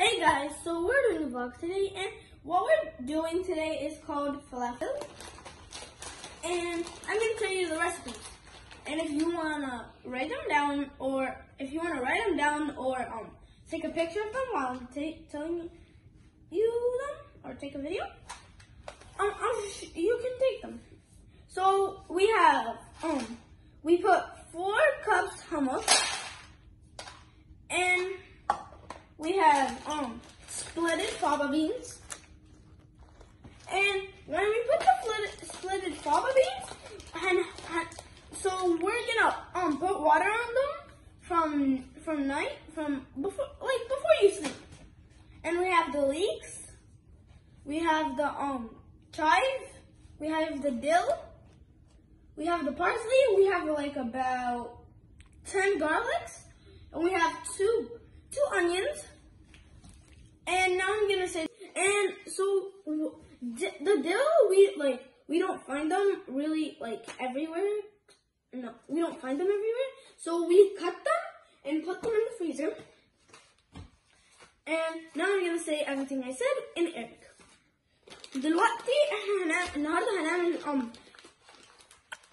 Hey guys, so we're doing a vlog today, and what we're doing today is called falafel. And I'm gonna tell you the recipes. And if you wanna write them down, or if you wanna write them down, or um take a picture of them while I'm telling you them, or take a video, um you can take them. So we have um we put four cups hummus, and we have um splitted fava beans. And when we put the split, splitted fava beans, and, and so we're gonna um put water on them from from night from before like before you sleep. And we have the leeks, we have the um chive, we have the dill, we have the parsley, we have like about ten garlics, and we have two two onions. And now I'm gonna say, and so w- di- the dill, we like we don't find them really like everywhere. No, we don't find them everywhere. So we cut them and put them in the freezer. And now I'm gonna say everything I said in Arabic. دلوقتي احنا هنا- النهارده هنعمل ام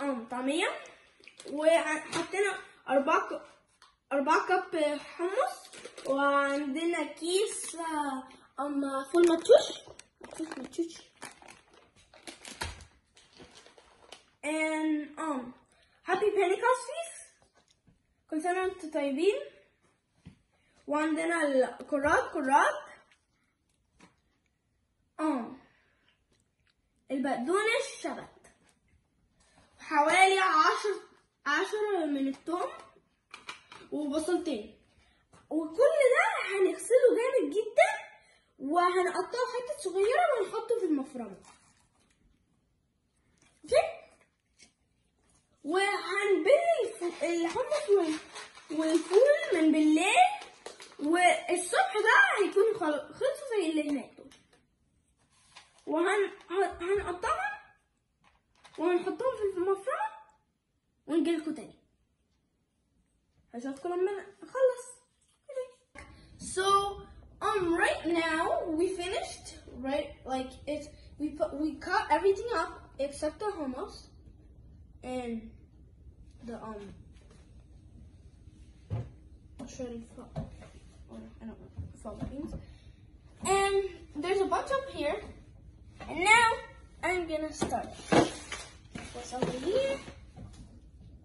ام طعمية وحطينا أربع ك- أربع كب حمص وعندنا كيس أم فول مدشوش فول مدشوش and um happy Pentecost feast. كل سنة وأنتم طيبين. وعندنا الكرات كرات um البقدونس شبت حوالي عشر عشرة من التوم. وبصلتين. وكل ده هنغسله جامد جدا وهنقطعه حتت صغيرة ونحطه في المفرمة. أوكي وهنبل الحمص وال- والفول من بالليل والصبح ده هيكون خل- خلصوا زي اللي هناك دول وهن ه- هنقطعهم وهنحطهم في المفرمة ونجيلكوا تاني. هشوفكم لما نخلص. So um right now we finished right like it we put we cut everything up except the hummus and the um shredded or I don't know fava beans. And there's a bunch up here. And now I'm gonna start. What's over here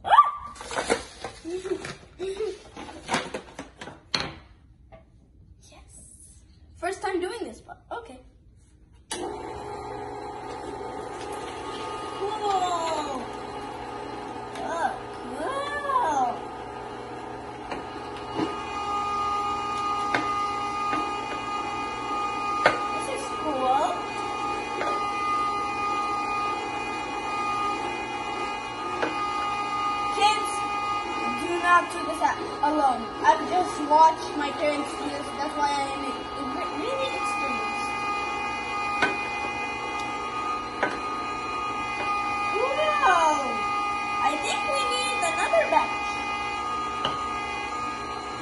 Ah! yes. First time doing this, but okay. Whoa. Oh, wow. This is cool. Kids, do this alone. I've just watched my parents do this. That's why I am re- really experienced. Wow! I think we need another batch.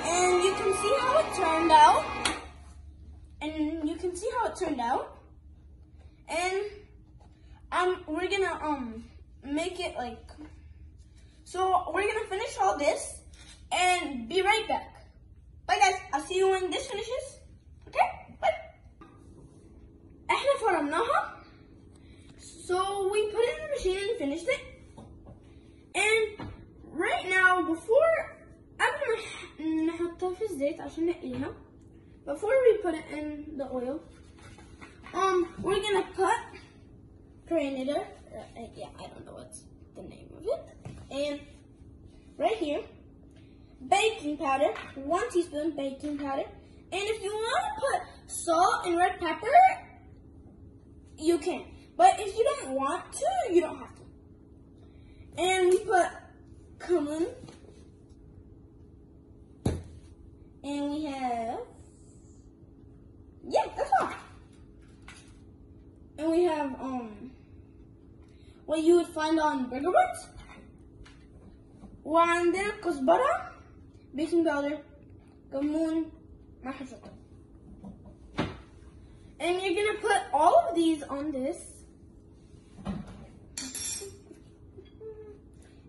And you can see how it turned out. And you can see how it turned out. And um, we're gonna um make it like so we're gonna finish all this and be right back. Bye guys, I'll see you when this finishes. Okay, bye. احنا فرمناها. So we put it in the machine and finished it. And right now before قبل ما نح- نحطها في الزيت عشان نقليها before we put it in the oil um we're gonna put granulator uh, yeah I don't know what's the name of it and right here baking powder, one teaspoon baking powder. And if you want to put salt and red pepper, you can. But if you don't want to, you don't have to. And we put cumin. And we have, yeah, that's all. And we have, um, what you would find on burger buns. One there, cause butter baking powder, cumin, mahasata. And you're gonna put all of these on this.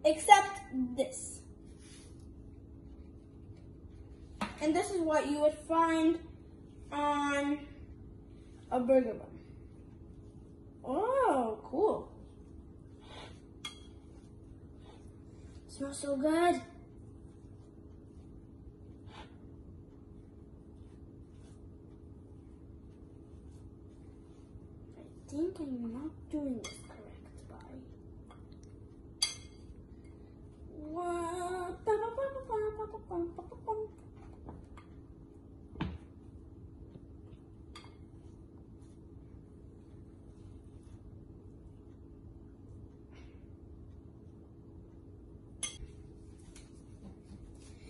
Except this. And this is what you would find on a burger bun. Oh, cool. Smells so good. Think I'm not doing this correct by.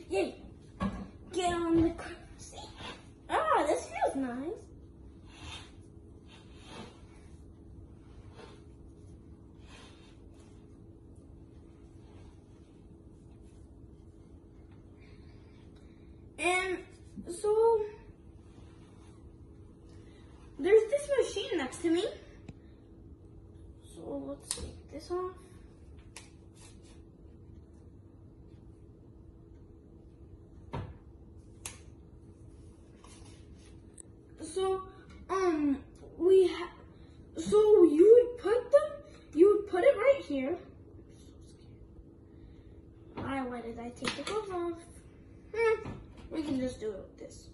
Yay! Get on the car seat. Ah, this feels nice. And so there's this machine next to me. So let's take this off. So um we ha- so you would put them you would put it right here. Why why did I take the gloves off? Hmm. We can just do it with this.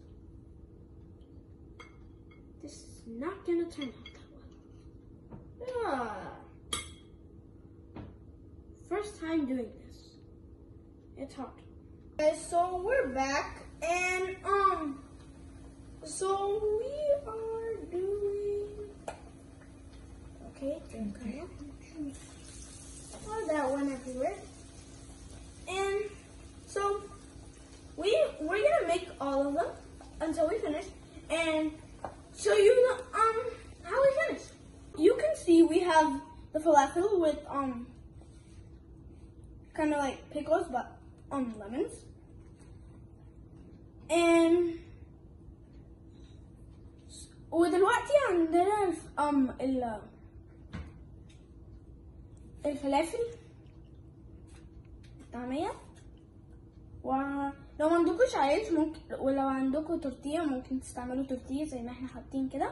This is not gonna turn out that well. Ah. First time doing this. It's hard. Guys, so we're back and um so we are doing okay, okay. Oh, that went everywhere. And so we we're gonna make all of them until we finish and show you the, um how we finish. You can see we have the falafel with um kind of like pickles but um lemons and ودلوقتي عندنا الف- um ال الفلافل الطعمية ولو ما عندكوش عيش ممكن ولو عندكوا تورتيه ممكن تستعملوا تورتيه زي ما احنا حاطين كده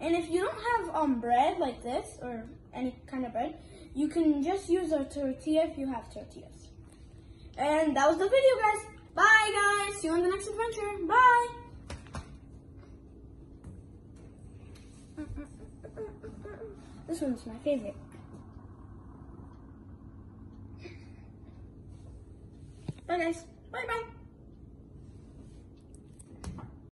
and if you don't have um bread like this or any kind of bread you can just use a tortilla if you have tortillas and that was the video guys bye guys see you on the next adventure bye this one's my favorite